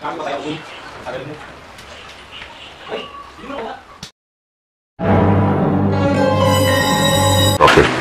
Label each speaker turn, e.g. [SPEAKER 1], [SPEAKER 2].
[SPEAKER 1] Kan pakai uni. Ada ini. Oke. Okay.